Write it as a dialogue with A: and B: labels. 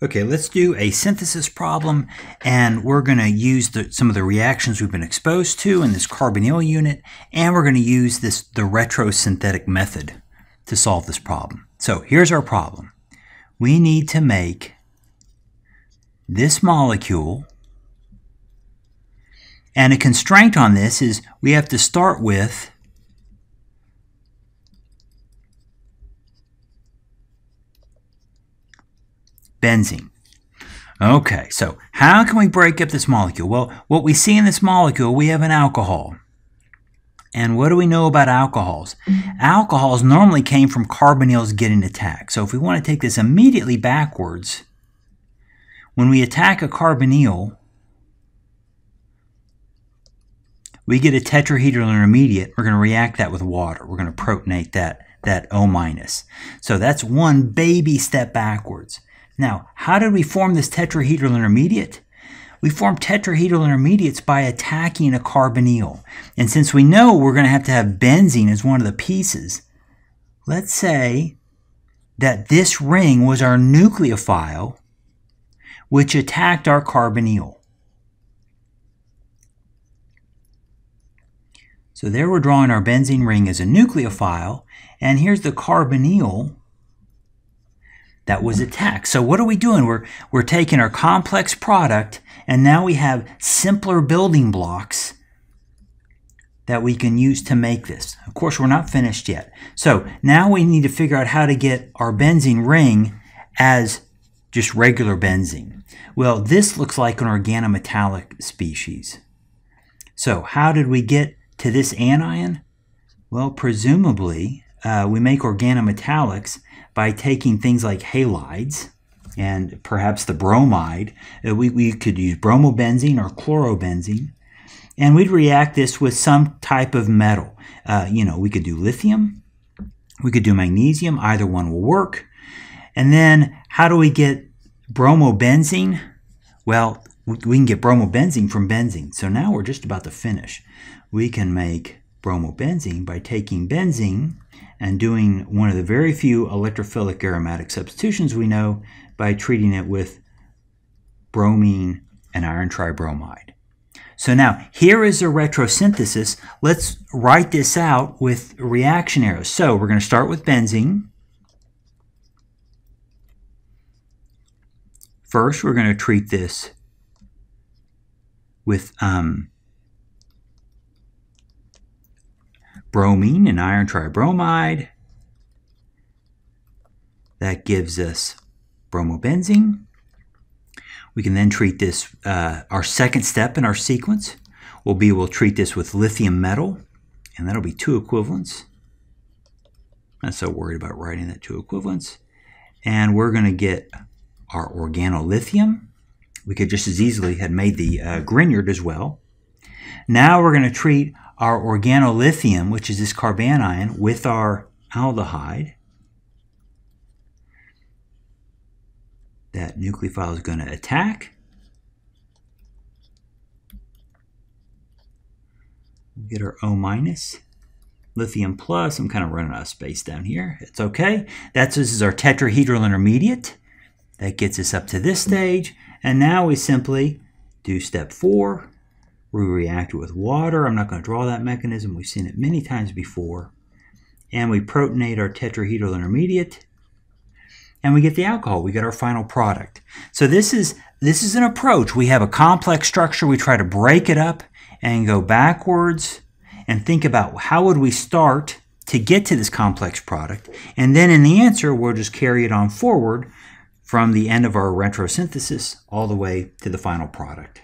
A: Okay, let's do a synthesis problem, and we're going to use the, some of the reactions we've been exposed to in this carbonyl unit, and we're going to use this the retrosynthetic method to solve this problem. So here's our problem. We need to make this molecule, and a constraint on this is we have to start with benzene. Okay, so how can we break up this molecule? Well, what we see in this molecule, we have an alcohol. And what do we know about alcohols? Alcohols normally came from carbonyls getting attacked. So if we want to take this immediately backwards, when we attack a carbonyl, we get a tetrahedral intermediate. We're going to react that with water. We're going to protonate that, that O minus. So that's one baby step backwards. Now, how did we form this tetrahedral intermediate? We form tetrahedral intermediates by attacking a carbonyl. And since we know we're going to have to have benzene as one of the pieces, let's say that this ring was our nucleophile which attacked our carbonyl. So there we're drawing our benzene ring as a nucleophile, and here's the carbonyl that was attacked. So what are we doing? We're, we're taking our complex product and now we have simpler building blocks that we can use to make this. Of course, we're not finished yet. So now we need to figure out how to get our benzene ring as just regular benzene. Well, this looks like an organometallic species. So how did we get to this anion? Well, presumably uh, we make organometallics by taking things like halides and perhaps the bromide. Uh, we, we could use bromobenzene or chlorobenzene. And we'd react this with some type of metal. Uh, you know, we could do lithium, we could do magnesium, either one will work. And then how do we get bromobenzene? Well, we can get bromobenzene from benzene. So now we're just about to finish. We can make bromobenzene by taking benzene and doing one of the very few electrophilic aromatic substitutions we know by treating it with bromine and iron tribromide. So now, here is a retrosynthesis. Let's write this out with reaction arrows. So we're going to start with benzene. First, we're going to treat this with um, bromine and iron tribromide. That gives us bromobenzene. We can then treat this, uh, our second step in our sequence will be we'll treat this with lithium metal, and that'll be two equivalents. I'm not so worried about writing that two equivalents. And we're going to get our organolithium. We could just as easily have made the uh, Grignard as well. Now we're going to treat our organolithium, which is this carbanion, with our aldehyde. That nucleophile is going to attack. get our O minus. Lithium plus, I'm kind of running out of space down here. It's okay. That's this is our tetrahedral intermediate. That gets us up to this stage. And now we simply do step four, we react it with water. I'm not going to draw that mechanism. We've seen it many times before. And we protonate our tetrahedral intermediate. And we get the alcohol. We get our final product. So this is this is an approach. We have a complex structure. We try to break it up and go backwards and think about how would we start to get to this complex product. And then in the answer, we'll just carry it on forward from the end of our retrosynthesis all the way to the final product.